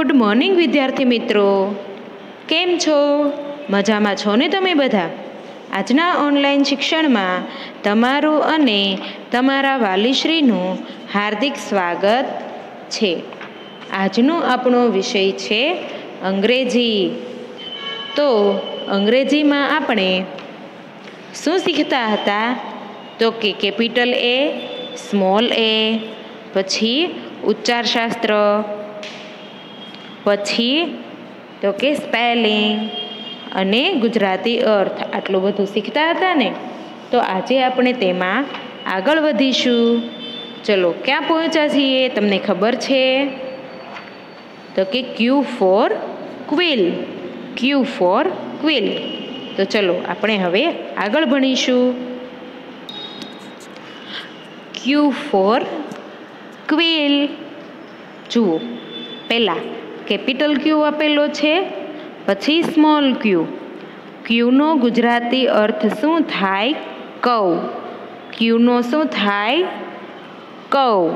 Good morning, વિદ્યાર્થી મિત્રો. કેમ છો? મજામાં છો ને તમે બધા? આજના ઓનલાઈન શિક્ષણમાં તમારું અને તમારા વાલીશ્રીનું હાર્દિક સ્વાગત છે. આજનો આપણો વિષય છે અંગ્રેજી. તો અંગ્રેજીમાં આપણે શું શીખતા હતા? તો કે કેપિટલ એ, સ્મોલ એ, પછી ઉચ્ચારશાસ્ત્ર પછી તો કે સ્પેલિંગ અને ગુજરાતી અર્થ આટલું બધું શીખતા હતા ને, તો આજે આપણે તેમાં આગળ વધીશું. ચલો, ક્યાં પહોંચ્યા છીએ? તમને ખબર છે? તો કે Q for quill, Q for quill. તો ચલો, આપણે હવે આગળ ભણીશું. Q for quill. જુઓ, પહેલાં કેપિટલ ક્યુ આપેલો છે? પછી સ્મોલ ક્યુ. ક્યુનો ગુજરાતી અર્થ શું થાય? કવ ક્યુનો શું થાય? કવ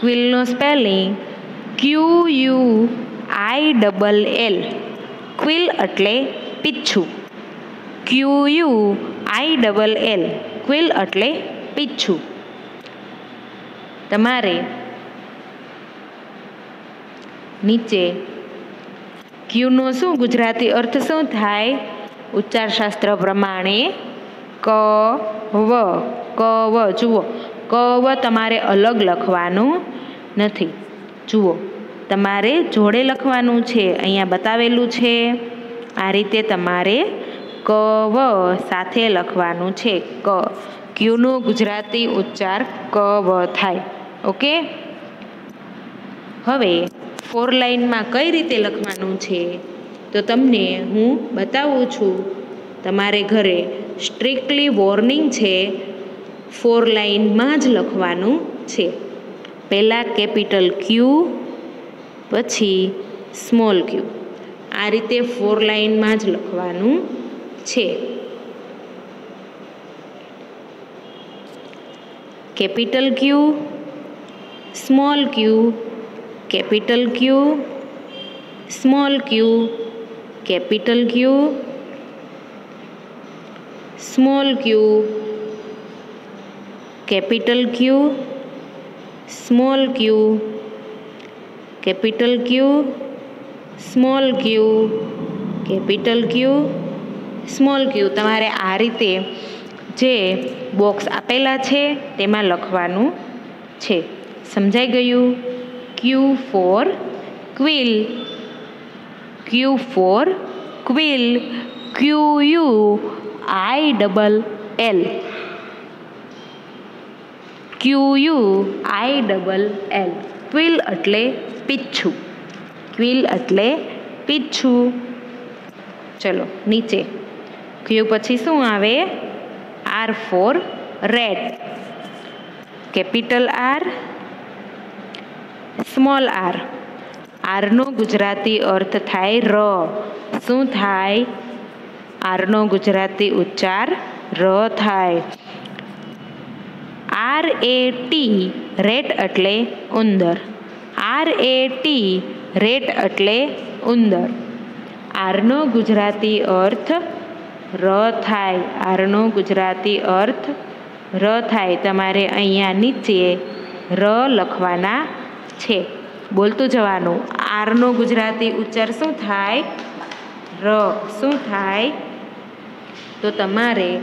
ક્વિલનો spelling Q U I double L. Quill એટલે પીછું Q U I double L. Quill એટલે પીછું તમારે નીચે. ક્યુનો શું? ગુજરાતી અર્થ શું થાય? ઉચ્ચારશાસ્ત્ર પ્રમાણે ક વ ક વ જુઓ. ક વ તમારે અલગ લખવાનું નથી. જુઓ, તમારે જોડે લખવાનું છે, અહીંયા બતાવેલું છે. આ રીતે તમારે ક વ સાથે લખવાનું છે. ક. ક્યુનો ગુજરાતી ઉચ્ચાર ક વ થાય. ઓકે? હવે ફોર લાઇનમાં કઈ રીતે લખવાનું છે? તો તમને હું બતાવું છું. તમારે ઘરે સ્ટ્રિક્ટલી વોર્નિંગ છે, ફોર લાઇનમાં જ લખવાનું છે. પહેલાં કેપિટલ ક્યુ, પછી સ્મોલ ક્યુ. આ રીતે ફોર લાઇનમાં જ લખવાનું છે. Capital Q, small Q capital Q, small Q, capital Q, small Q, capital Q, small Q, capital Q, small Q, capital Q, small Q. તમારે આ રીતે જે બોક્સ આપેલા છે, તેમાં લખવાનું છે. સમજાઈ ગયું? Q for quill Q for quill Q U I double L Q U I double L quill એટલે પીછું ક્વિલ એટલે પીછું ચલો નીચે ક્યુ પછી શું આવે R for red capital R small R. આરનો Gujarati અર્થ થાય ર. શું થાય? આરનો ગુજરાતી ઉચ્ચાર ર થાય. આર એ ટી રેટ એટલે ઉંદર. આર એ ટી રેટ એટલે ઉંદર. આરનો ગુજરાતી અર્થ ર થાય. આરનો ગુજરાતી અર્થ ર થાય. તમારે અહીંયા નીચે ર લખવાના છે. બોલતું જવાનું. આરનો ગુજરાતી ઉચ્ચાર શું થાય? ર. શું થાય? તો તમારે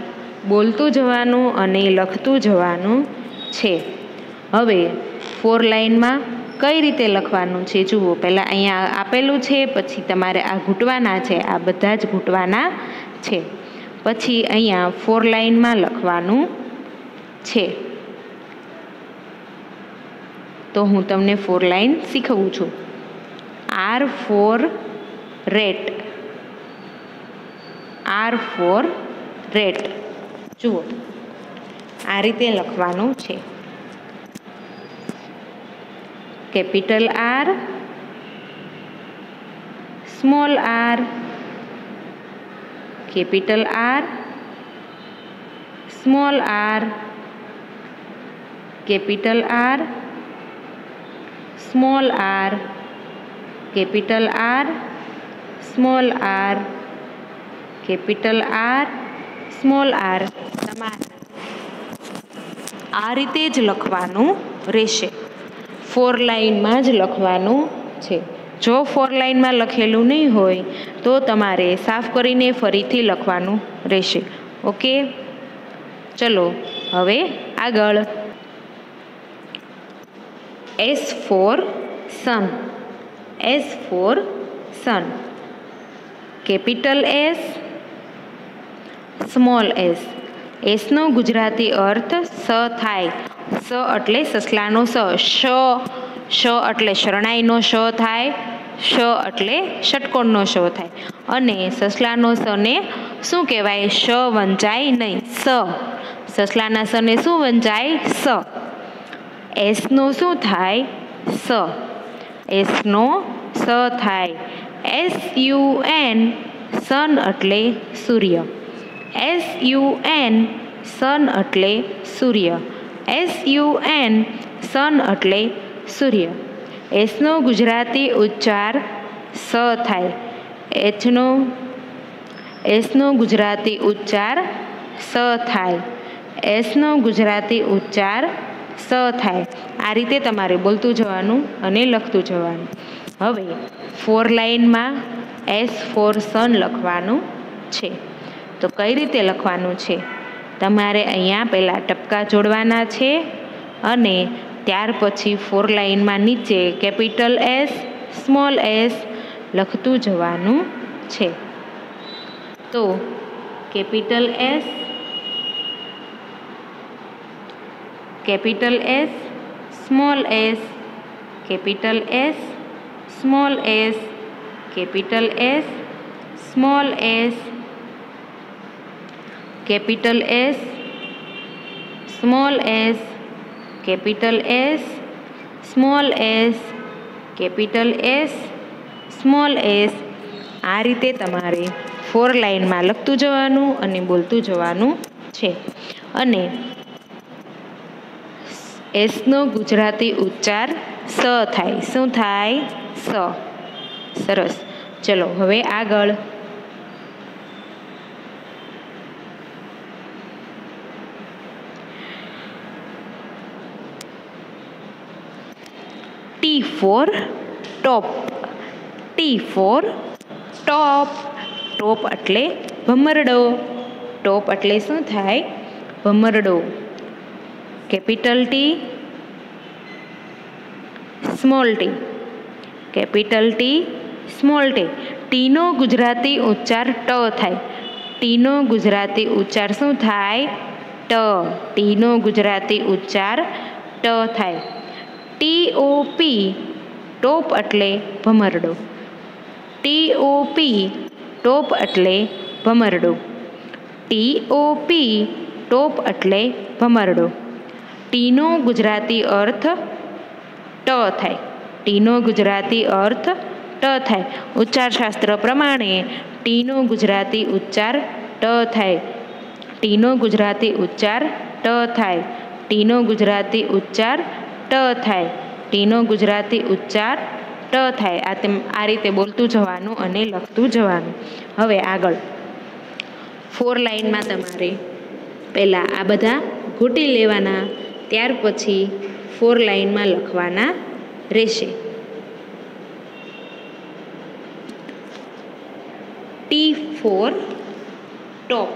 બોલતું જવાનું અને લખતું જવાનું છે. હવે ફોર લાઇનમાં કઈ રીતે લખવાનું છે? જુઓ, પહેલાં અહીંયા આપેલું છે, પછી તમારે આ ઘૂંટવાના છે. આ બધા જ ઘૂંટવાના છે. પછી અહીંયા ફોર લાઇનમાં લખવાનું છે. તો હું તમને ફોર લાઇન શીખવું છું. R for rat R for rat જુઓ, આ રીતે લખવાનું છે. Capital R small R capital R small R capital R small R capital R small R capital R small R તમારે આ રીતે જ લખવાનું રહેશે. ફોર લાઇનમાં જ લખવાનું છે. જો ફોર લાઇનમાં લખેલું નહીં હોય, તો તમારે સાફ કરીને ફરીથી લખવાનું રહેશે. ઓકે ચલો, હવે આગળ. S for sun S for sun capital S small S એસનો ગુજરાતી અર્થ સ થાય. સ એટલે સસલાનો સ. શ શ એટલે શરણાઈનો શ થાય. શ એટલે ષટકોણનો શ થાય. અને સસલાનો સને શું કહેવાય? શ વંચાય નહીં. સ. સસલાના સને શું વંચાય? સ. એસનો શું થાય? સ. એસનો સ થાય. એસ યુ એન સન એટલે સૂર્ય. એસ યુ એન સન એટલે સૂર્ય. એસ યુ એન સન એટલે સૂર્ય. એસનો ગુજરાતી ઉચ્ચાર સ થાય. એચનો એસનો ગુજરાતી ઉચ્ચાર સ થાય. એસનો ગુજરાતી ઉચ્ચાર સ થાય. આ રીતે તમારે બોલતું જવાનું અને લખતું જવાનું. હવે ફોર લાઇનમાં એસ ફોર સન લખવાનું છે. તો કઈ રીતે લખવાનું છે? તમારે અહીંયા પહેલાં ટપકા જોડવાના છે અને ત્યાર પછી ફોર લાઇનમાં નીચે કેપિટલ એસ સ્મોલ એસ લખતું જવાનું છે. તો capital S capital S, small S, capital S, small S, capital S, small S, capital S, small S, capital S, small S, capital S, small S. આ રીતે તમારે four લાઇનમાં લખતું જવાનું અને બોલતું જવાનું છે. અને એસનો ગુજરાતી ઉચ્ચાર સ થાય. શું થાય? સ. સરસ. ચલો, હવે આગળ. T for top. T for top. Top એટલે ભમરડો. ટોપ એટલે શું થાય? ભમરડો. Capital T, small T. Capital T, small T. ટીનો Gujarati ઉચ્ચાર ટ થાય. ટીનો ગુજરાતી ઉચ્ચાર શું થાય? ટ. ટીનો ગુજરાતી ઉચ્ચાર ટ થાય. ટી ઓ પી, ટોપ એટલે ભમરડો. ટી ઓ પી, ટોપ એટલે ભમરડો. ટી ઓ પી, ટોપ એટલે ભમરડો. ટીનો ગુજરાતી અર્થ ટ થાય. ટીનો ગુજરાતી અર્થ ટ થાય. ઉચ્ચારશાસ્ત્ર પ્રમાણે ટીનો ગુજરાતી ઉચ્ચાર ટ થાય. ટીનો ગુજરાતી ઉચ્ચાર ટ થાય. ટીનો ગુજરાતી ઉચ્ચાર ટ થાય. ટીનો ગુજરાતી ઉચ્ચાર ટ થાય. આ તેમ, આ રીતે બોલતું જવાનું અને લખતું જવાનું. હવે આગળ. ફોર લાઇનમાં તમારે પહેલાં આ બધા ઘૂંટી લેવાના ત્યાર પછી ફોર લાઇનમાં લખવાના રહેશે. ટી ફોર ટોપ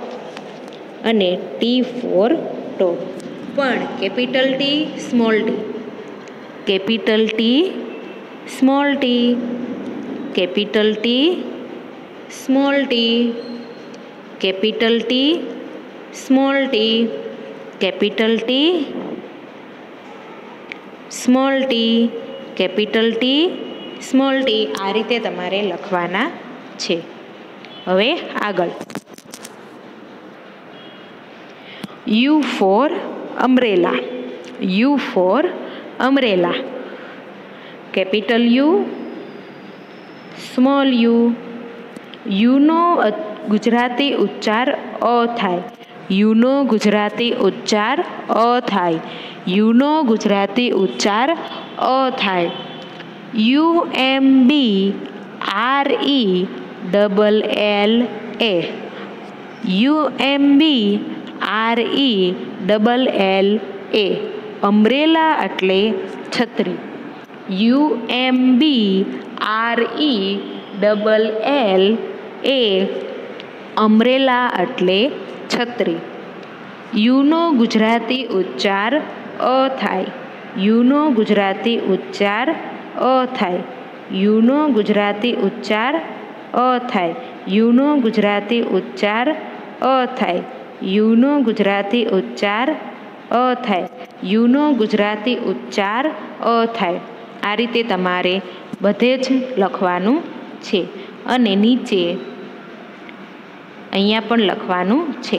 અને ટી ફોર ટોપ પણ capital T small T capital T small T capital T small T capital T small T capital T small T capital T small T આ રીતે તમારે લખવાના છે. હવે આગળ. U for umbrella U for umbrella capital U small U યુનો ગુજરાતી ઉચ્ચાર અ થાય. યુનો ગુજરાતી ઉચ્ચાર અ થાય યુનો ગુજરાતી ઉચ્ચાર અ થાય U M B R E double L A U M B R E double L A umbrella એટલે છત્રી U M B R E double L A umbrella એટલે છત્રી. યુનો ગુજરાતી ઉચ્ચાર અ થાય. યુનો ગુજરાતી ઉચ્ચાર અ થાય. યુનો ગુજરાતી ઉચ્ચાર અ થાય. યુનો ગુજરાતી ઉચ્ચાર અ થાય. યુનો ગુજરાતી ઉચ્ચાર અ થાય. યુનો ગુજરાતી ઉચ્ચાર અ થાય. આ રીતે તમારે બધે જ લખવાનું છે. અને નીચે અહીંયા પણ લખવાનું છે.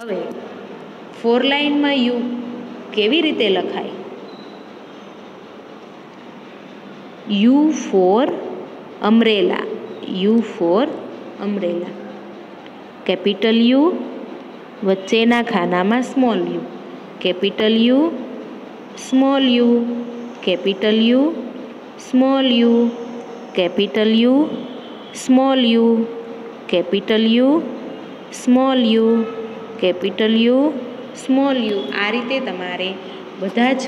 હવે ફોર લાઇનમાં યુ કેવી રીતે લખાય? U for umbrella. U for umbrella. Capital U વચ્ચેના ખાનામાં small U. Capital U small U. Capital U small U. Capital U small U. Capital U, small U, capital U, small U. આ રીતે તમારે બધા જ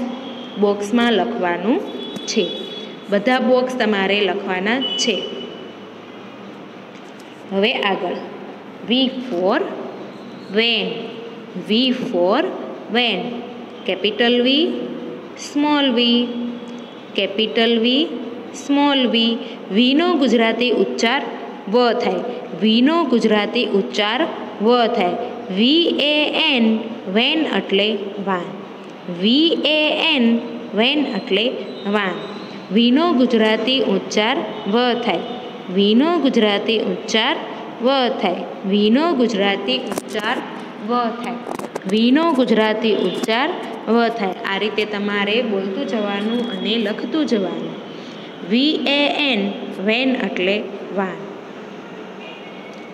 બોક્સમાં લખવાનું છે. બધા બોક્સ તમારે લખવાના છે. હવે આગળ. V for van V for van capital V small V capital V small V વીનો Gujarati ઉચ્ચાર વ થાય. વીનો ગુજરાતી ઉચ્ચાર વ થાય. વી એ એન વેન એટલે van. V A N van એટલે વાન. વીનો ગુજરાતી ઉચ્ચાર વ થાય. વીનો ગુજરાતી ઉચ્ચાર વ થાય. વીનો ગુજરાતી ઉચ્ચાર વ થાય. વીનો ગુજરાતી ઉચ્ચાર વ થાય. આ રીતે તમારે બોલતું જવાનું અને લખતું જવાનું. વી એ એન વેન એટલે વાન.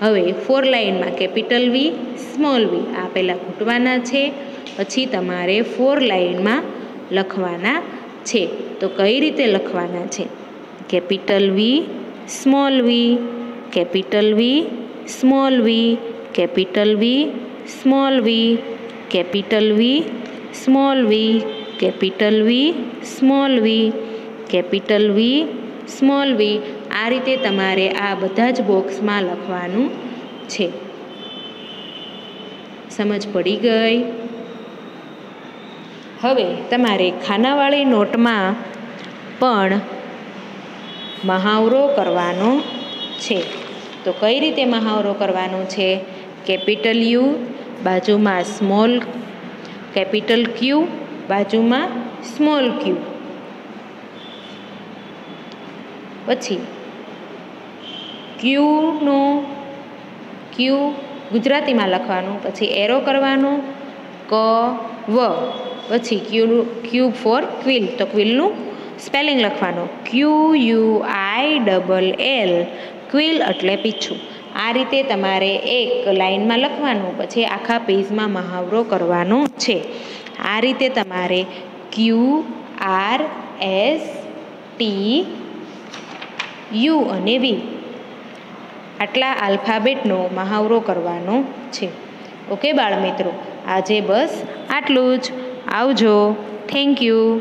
હવે ફોર લાઇનમાં કેપિટલ વી સ્મોલ વી આ પહેલાં ઘૂંટવાના છે. પછી તમારે ફોર લાઇનમાં લખવાના છે. તો કઈ રીતે લખવાના છે? Capital V small V capital V small V capital V small V capital V small V capital V small V capital V small V આ રીતે તમારે આ બધા જ બોક્સમાં લખવાનું છે. સમજ પડી ગઈ? હવે તમારે ખાનાવાળી નોટમાં પણ મહાવરો કરવાનો છે. તો કઈ રીતે મહાવરો કરવાનો છે? કેપિટલ યુ, બાજુમાં સ્મોલ કેપિટલ ક્યુ, બાજુમાં સ્મોલ ક્યુ. પછી ક્યુનો, ક્યુ ગુજરાતીમાં લખવાનું, પછી એરો કરવાનો, ક, વ, પછી ક્યુ ક્યુ ફોર ક્વિલ. તો ક્વિલનું સ્પેલિંગ લખવાનું Q U I double L, quill એટલે પીછું. આ રીતે તમારે એક લાઇનમાં લખવાનું, પછી આખા પેજમાં મહાવરો કરવાનો છે. આ રીતે તમારે Q R S T U અને વી. આટલા આલ્ફાબેટનો મહાવરો કરવાનો છે. ઓકે બાળમિત્રો આજે બસ આટલું જ. આવજો. Thank you.